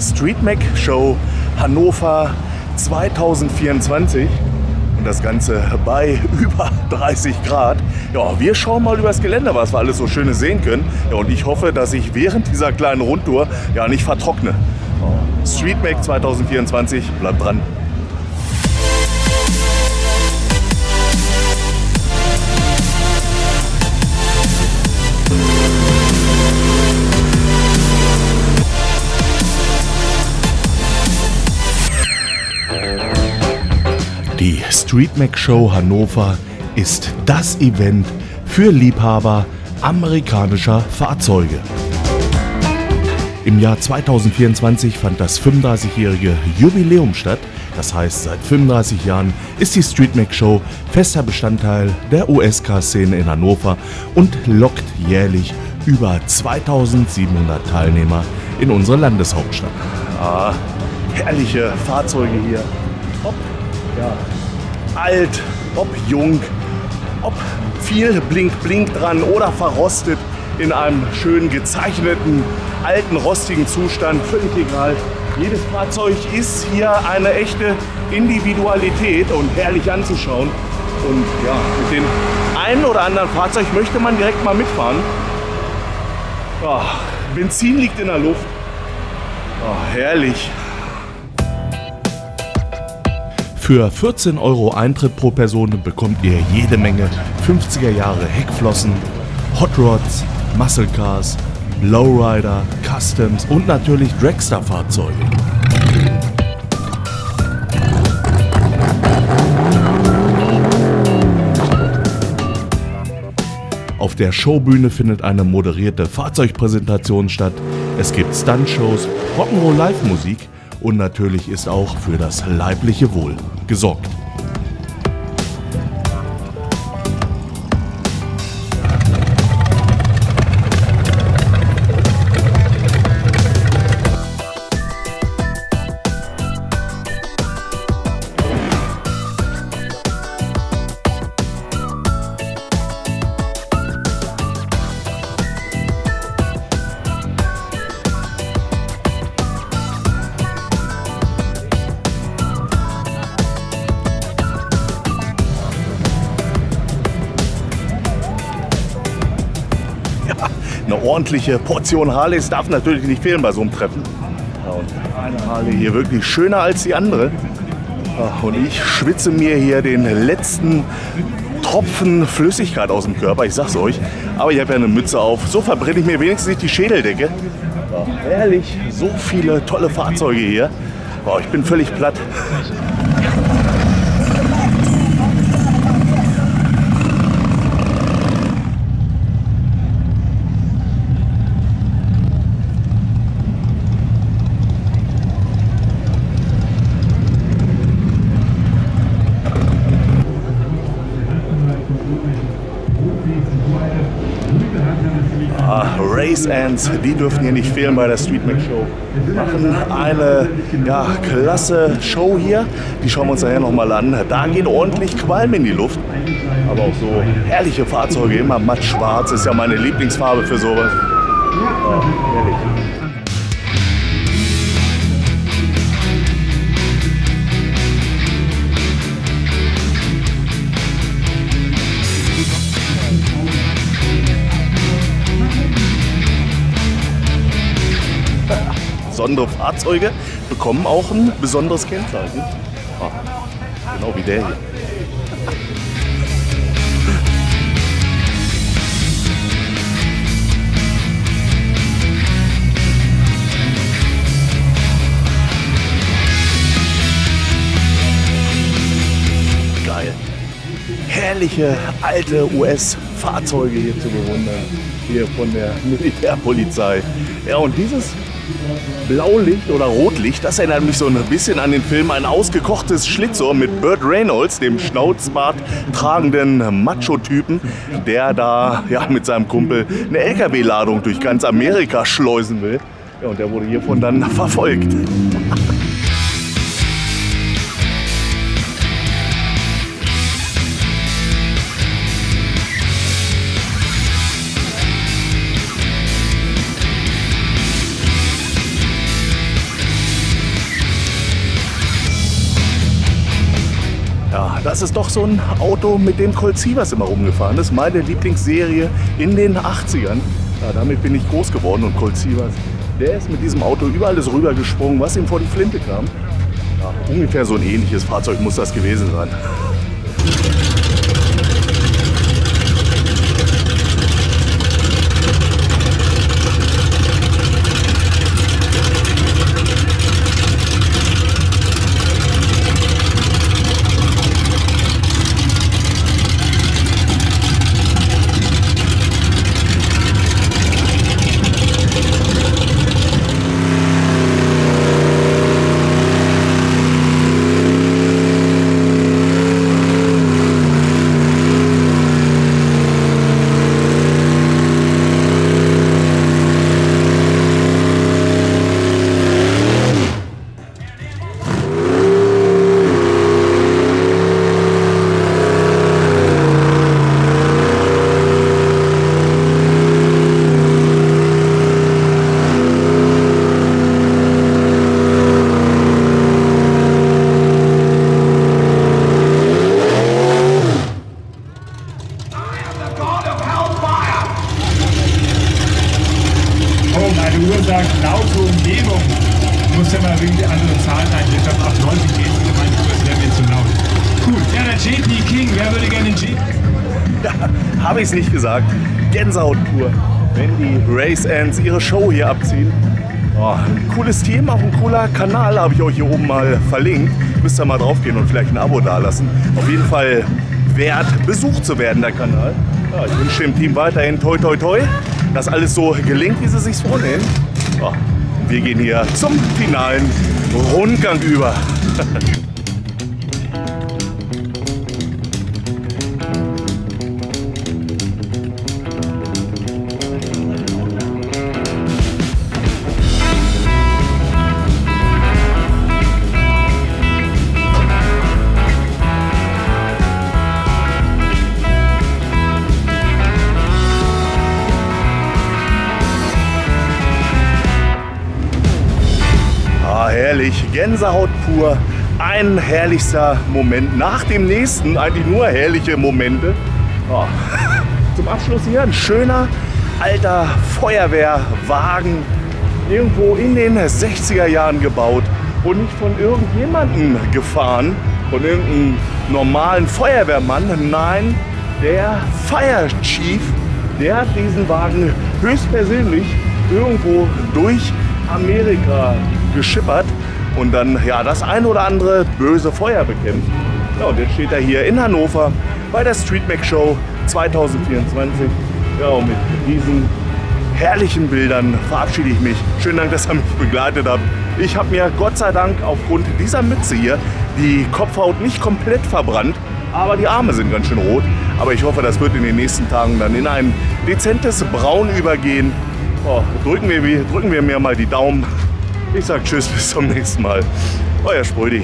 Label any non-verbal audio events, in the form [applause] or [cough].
Street Mac Show Hannover 2024. Und das Ganze bei [laughs] über 30 Grad. Ja, wir schauen mal übers Gelände, was wir alles so Schönes sehen können. Ja, und ich hoffe, dass ich während dieser kleinen Rundtour ja nicht vertrockne. Street Mac 2024, bleibt dran. Die Street Mac Show Hannover ist das Event für Liebhaber amerikanischer Fahrzeuge. Im Jahr 2024 fand das 35-jährige Jubiläum statt. Das heißt, seit 35 Jahren ist die Street Mac Show fester Bestandteil der US-Car-Szene in Hannover und lockt jährlich über 2700 Teilnehmer in unsere Landeshauptstadt. Ah, herrliche Fahrzeuge hier. Ja, alt, ob jung, ob viel blink blink dran oder verrostet in einem schön gezeichneten, alten, rostigen Zustand, völlig egal. Jedes Fahrzeug ist hier eine echte Individualität und herrlich anzuschauen. Und ja, mit dem einen oder anderen Fahrzeug möchte man direkt mal mitfahren. Oh, Benzin liegt in der Luft. Oh, herrlich. Für 14 Euro Eintritt pro Person bekommt ihr jede Menge 50er Jahre Heckflossen, Hot Rods, Muscle Cars, Lowrider, Customs und natürlich Dragster-Fahrzeuge. Auf der Showbühne findet eine moderierte Fahrzeugpräsentation statt. Es gibt Stuntshows, Rock'n'Roll Live-Musik und natürlich ist auch für das leibliche Wohl gesorgt. Ordentliche Portion Harleys darf natürlich nicht fehlen bei so einem Treffen. Ja, und eine Harley hier wirklich schöner als die andere. Ja, und ich schwitze mir hier den letzten Tropfen Flüssigkeit aus dem Körper, ich sag's euch. Aber ich habe ja eine Mütze auf. So verbrenne ich mir wenigstens nicht die Schädeldecke. Ja, herrlich, so viele tolle Fahrzeuge hier. Oh, ich bin völlig platt. Race Ants, die dürfen hier nicht fehlen bei der Street Mac Show. Machen eine ja, klasse Show hier. Die schauen wir uns nachher nochmal an. Da geht ordentlich Qualm in die Luft. Aber auch so herrliche Fahrzeuge, immer matt schwarz, ist ja meine Lieblingsfarbe für sowas. Ja, herrlich. Besondere Fahrzeuge bekommen auch ein besonderes Kennzeichen. Ah, genau wie der hier. Herrliche alte US-Fahrzeuge hier zu bewundern. Hier von der Militärpolizei. Ja, und dieses Blaulicht oder Rotlicht, das erinnert mich so ein bisschen an den Film Ein ausgekochtes Schlitzohr mit Burt Reynolds, dem Schnauzbart tragenden Macho-Typen, der da ja, mit seinem Kumpel eine LKW-Ladung durch ganz Amerika schleusen will. Ja, und der wurde hiervon dann [laughs] verfolgt. Das ist doch so ein Auto, mit dem Colt Sievers immer rumgefahren ist. Meine Lieblingsserie in den 80ern. Ja, damit bin ich groß geworden und Colt Sievers, der ist mit diesem Auto über alles rübergesprungen, was ihm vor die Flinte kam. Ja, ungefähr so ein ähnliches Fahrzeug muss das gewesen sein. Oh, meine Uhr sagt laute Umgebung. Muss ja mal wegen der anderen Zahlen einstellen. Ich ab 90 geht es. Meine Uhr ist mir zu laut. Gut, ja, der JP King. Wer würde gerne den JP? Ja, [laughs] habe ich es nicht gesagt. Gänsehaut pur, wenn die Race Ants ihre Show hier abziehen. Oh, ein cooles Team, auch ein cooler Kanal, habe ich euch hier oben mal verlinkt. Müsst ihr mal draufgehen und vielleicht ein Abo dalassen. Auf jeden Fall wert, besucht zu werden, der Kanal. Ja, ich wünsche dem Team weiterhin toi toi toi, dass alles so gelingt, wie sie sich vornehmen. Ja, wir gehen hier zum finalen Rundgang über. [laughs] Gänsehaut pur. Ein herrlichster Moment nach dem nächsten, eigentlich nur herrliche Momente. Ah, [laughs] Zum Abschluss hier ein schöner alter Feuerwehrwagen, irgendwo in den 60er Jahren gebaut und nicht von irgendjemandem gefahren, von irgendeinem normalen Feuerwehrmann. Nein, der Fire Chief, der hat diesen Wagen höchstpersönlich irgendwo durch Amerika geschippert und dann ja das ein oder andere böse Feuer bekämpft. Ja, und jetzt steht er hier in Hannover bei der Street Mac Show 2024. Ja, und mit diesen herrlichen Bildern verabschiede ich mich. Schönen Dank, dass ihr mich begleitet habt. Ich habe mir Gott sei Dank aufgrund dieser Mütze hier die Kopfhaut nicht komplett verbrannt, aber die Arme sind ganz schön rot. Aber ich hoffe, das wird in den nächsten Tagen dann in ein dezentes Braun übergehen. Oh, drücken, wir, drücken wir mir mal die Daumen. Ich sage Tschüss, [laughs] bis zum nächsten Mal. Euer Sprödi.